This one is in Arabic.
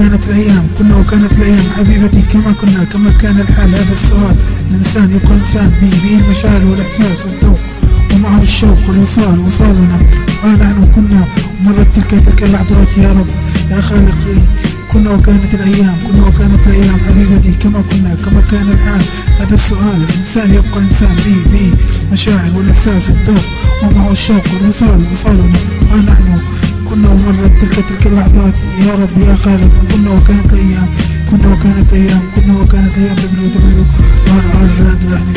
كانت الأيام كنا وكانت الأيام حبيبتي كما كنا كما كان الحال. هذا السؤال الإنسان يبقى إنسان به به المشاعر والإحساس والذوق ومعه الشوق والوصال وصالنا. ونحن كنا مرت تلك تلك اللحظات يا رب يا خالقي. كنا وكانت الأيام كنا وكانت الأيام حبيبتي كما كنا كما كان الحال. هذا السؤال الإنسان يبقى إنسان به به مشاعر والإحساس الذوق. ومعه الشوق والوصال وصالنا. تلك تلك اللحظات. يا رب يا خالق كنا وكانت الأيام كنا وكانت أيام. كنا وكانت أيام W W R R